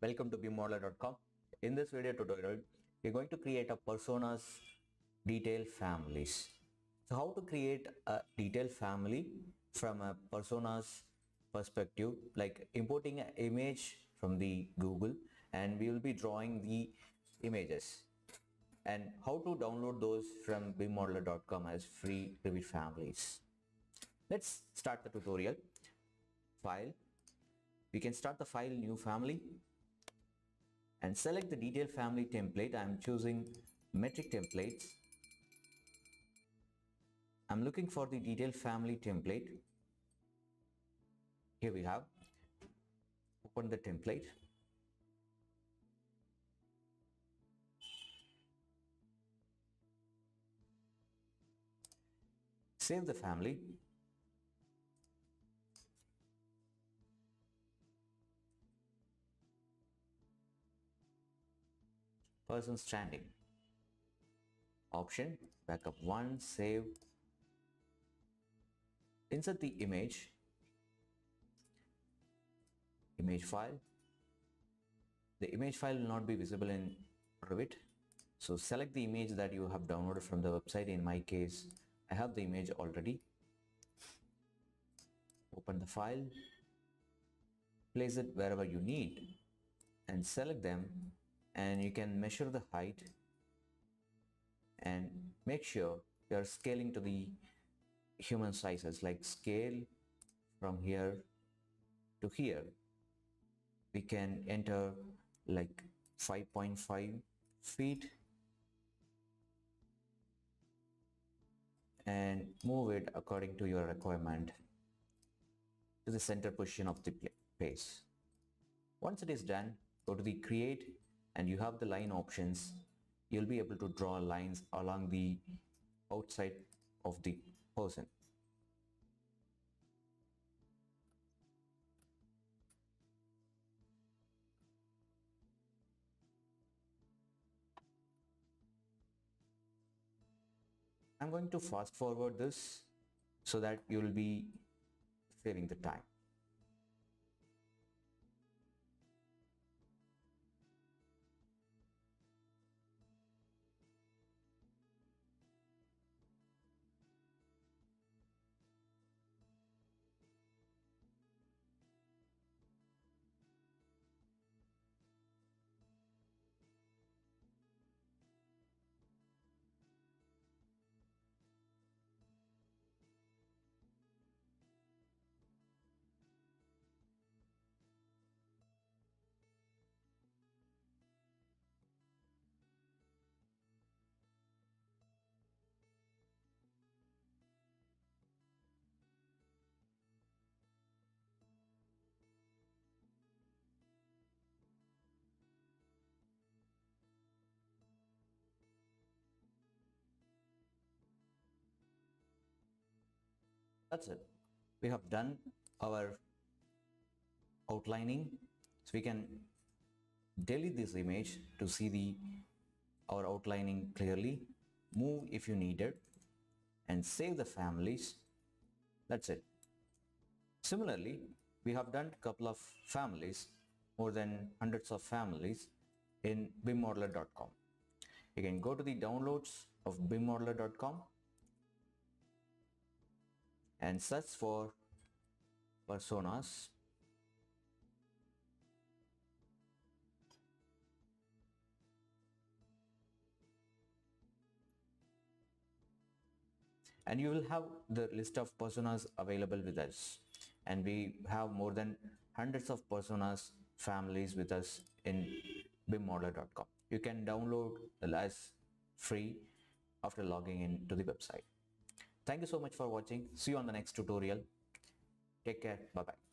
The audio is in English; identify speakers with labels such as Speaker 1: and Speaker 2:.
Speaker 1: welcome to bimmodeller.com. In this video tutorial, we're going to create a personas detail families. So how to create a detail family from a personas perspective, like importing an image from the Google and we will be drawing the images and how to download those from bimmodeller.com as free Revit families. Let's start the tutorial. File. We can start the file new family and select the detail family template. I'm choosing metric templates. I'm looking for the detail family template. Here we have. Open the template. Save the family. Person standing. Option backup 1 save. Insert the image. Image file. The image file will not be visible in Revit. So select the image that you have downloaded from the website. In my case, I have the image already. Open the file, place it wherever you need and select them and you can measure the height and hmm. make sure you are scaling to the human sizes like scale from here to here. We can enter like 5.5 feet and move it according to your requirement to the center position of the place. Once it is done, go to the create and you have the line options. You'll be able to draw lines along the outside of the person. I'm going to fast forward this so that you'll be saving the time. That's it. We have done our outlining. So we can delete this image to see the our outlining clearly. Move if you need it and save the families. That's it. Similarly, we have done a couple of families, more than hundreds of families in bimmodeller.com. You can go to the downloads of bimmodeller.com and search for personas. And you will have the list of personas available with us. And we have more than hundreds of personas families with us in bimmodeller.com you can download the list free after logging in to the website Thank you so much for watching. See you on the next tutorial. Take care. Bye-bye.